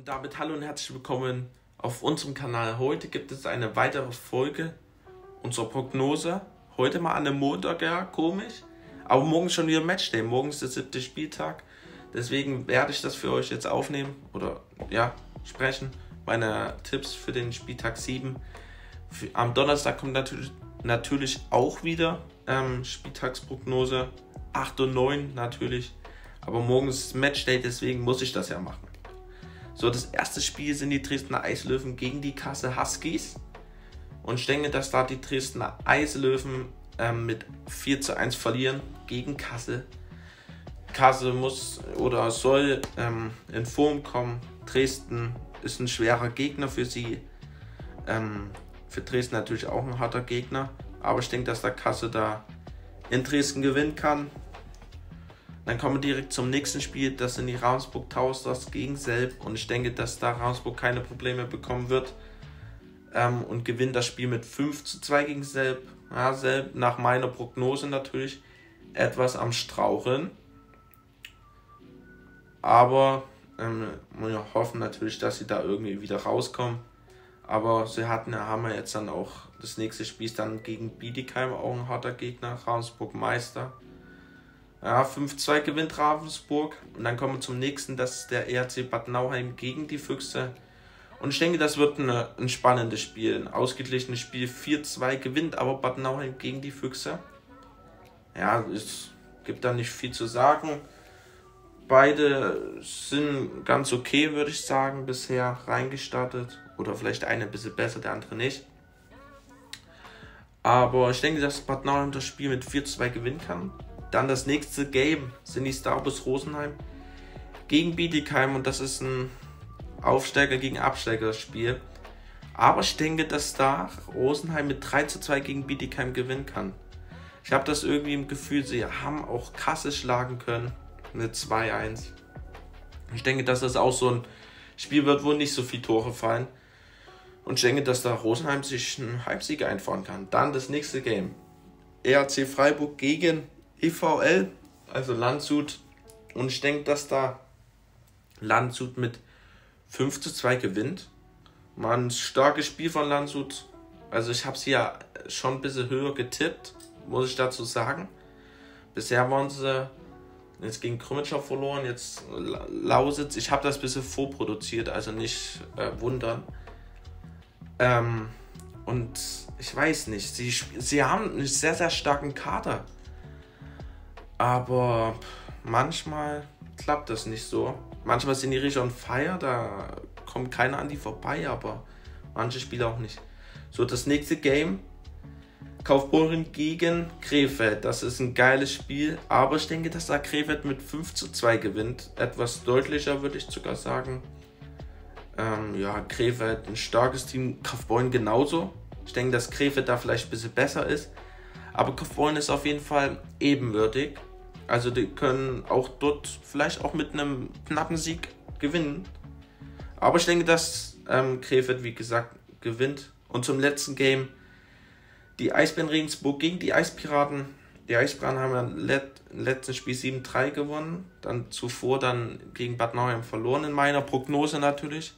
Und damit hallo und herzlich willkommen auf unserem Kanal. Heute gibt es eine weitere Folge unserer Prognose. Heute mal an einem Montag, ja, komisch. Aber morgen schon wieder Matchday. Morgen ist der siebte Spieltag. Deswegen werde ich das für euch jetzt aufnehmen oder ja, sprechen. Meine Tipps für den Spieltag 7. Am Donnerstag kommt natürlich, natürlich auch wieder ähm, Spieltagsprognose. 8 und 9 natürlich. Aber morgen ist Matchday, deswegen muss ich das ja machen. So, das erste Spiel sind die Dresdner Eislöwen gegen die Kasse Huskies. Und ich denke, dass da die Dresdner Eislöwen ähm, mit 4 zu 1 verlieren gegen Kassel. Kassel muss oder soll ähm, in Form kommen. Dresden ist ein schwerer Gegner für sie. Ähm, für Dresden natürlich auch ein harter Gegner. Aber ich denke, dass der Kasse da in Dresden gewinnen kann. Dann kommen wir direkt zum nächsten Spiel. Das sind die Ravensburg Toasters gegen Selb. Und ich denke, dass da Ravensburg keine Probleme bekommen wird. Ähm, und gewinnt das Spiel mit 5 zu 2 gegen Selb. Ja, Selb nach meiner Prognose natürlich etwas am Straucheln. Aber ähm, wir hoffen natürlich, dass sie da irgendwie wieder rauskommen. Aber sie hatten, haben wir jetzt dann auch das nächste Spiel ist dann gegen Bietigheim, auch ein harter Gegner, Ravensburg Meister. Ja, 5-2 gewinnt Ravensburg. Und dann kommen wir zum nächsten, das ist der ERC Bad Nauheim gegen die Füchse. Und ich denke, das wird eine, ein spannendes Spiel, ein ausgeglichenes Spiel. 4-2 gewinnt aber Bad Nauheim gegen die Füchse. Ja, es gibt da nicht viel zu sagen. Beide sind ganz okay, würde ich sagen, bisher reingestartet. Oder vielleicht eine ein bisschen besser, der andere nicht. Aber ich denke, dass Bad Nauheim das Spiel mit 4-2 gewinnen kann. Dann das nächste Game sind die Starbus Rosenheim gegen Bietigheim und das ist ein Aufsteiger gegen Absteiger Spiel. Aber ich denke, dass da Rosenheim mit 3 zu 2 gegen Bietigheim gewinnen kann. Ich habe das irgendwie im Gefühl, sie haben auch Kasse schlagen können. Eine 2-1. Ich denke, dass das auch so ein Spiel wird, wo nicht so viele Tore fallen. Und ich denke, dass da Rosenheim sich einen Heimsieg einfahren kann. Dann das nächste Game. ERC Freiburg gegen EVL, also Landshut. Und ich denke, dass da Landshut mit 5 zu 2 gewinnt. Mal ein starkes Spiel von Landshut. Also ich habe sie ja schon ein bisschen höher getippt, muss ich dazu sagen. Bisher waren sie jetzt gegen Krümitscher verloren, jetzt Lausitz. Ich habe das ein bisschen vorproduziert, also nicht äh, wundern. Ähm, und ich weiß nicht, sie, sie haben einen sehr, sehr starken Kader. Aber manchmal klappt das nicht so. Manchmal sind die richtig on fire, da kommt keiner an die vorbei, aber manche Spieler auch nicht. So, das nächste Game. Kaufbeuren gegen Krefeld. Das ist ein geiles Spiel, aber ich denke, dass da Krefeld mit 5 zu 2 gewinnt. Etwas deutlicher würde ich sogar sagen. Ähm, ja, Krefeld ein starkes Team, Kaufbeuren genauso. Ich denke, dass Krefeld da vielleicht ein bisschen besser ist. Aber Kaufbeuren ist auf jeden Fall ebenwürdig. Also die können auch dort vielleicht auch mit einem knappen Sieg gewinnen. Aber ich denke, dass ähm, Krefeld, wie gesagt, gewinnt. Und zum letzten Game die Eisbären Regensburg gegen die Eispiraten. Die Eispiraten haben ja let, im letzten Spiel 7-3 gewonnen. Dann zuvor dann gegen Bad Nauheim verloren, in meiner Prognose natürlich.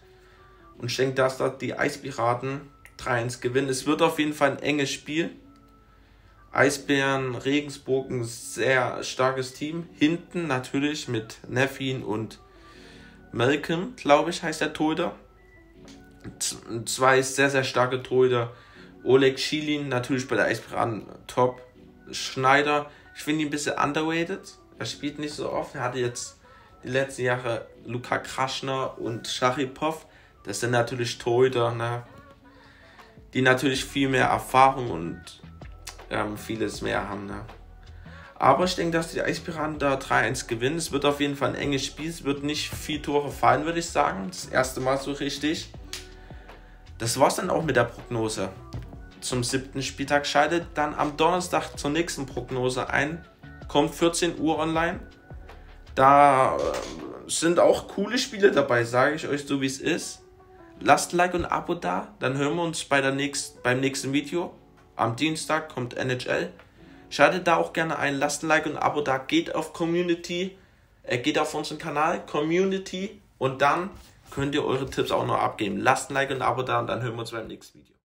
Und ich denke, dass da die Eispiraten 3-1 gewinnen. Es wird auf jeden Fall ein enges Spiel. Eisbären Regensburg ein sehr starkes Team. Hinten natürlich mit Neffin und Malcolm, glaube ich, heißt der Torhüter. Zwei sehr, sehr starke Torhüter. Oleg Schilin natürlich bei der Eispiraten top. Schneider, ich finde ihn ein bisschen underrated. Er spielt nicht so oft. Er hatte jetzt die letzten Jahre Luka Kraschner und Sharipov. Das sind natürlich Torhüter, ne? die natürlich viel mehr Erfahrung und ähm, vieles mehr haben. Ne? Aber ich denke, dass die Eispiraten da 3-1 gewinnen. Es wird auf jeden Fall ein enges Spiel. Es wird nicht viel Tore fallen, würde ich sagen. Das erste Mal so richtig. Das war's dann auch mit der Prognose. Zum siebten Spieltag schaltet dann am Donnerstag zur nächsten Prognose ein. Kommt 14 Uhr online. Da äh, sind auch coole Spiele dabei, sage ich euch so wie es ist. Lasst Like und Abo da, dann hören wir uns bei der nächst, beim nächsten Video. Am Dienstag kommt NHL. Schaltet da auch gerne ein, lasst ein Like und ein Abo da. Geht auf Community, äh, geht auf unseren Kanal, Community und dann könnt ihr eure Tipps auch noch abgeben. Lasst ein Like und ein Abo da und dann hören wir uns beim nächsten Video.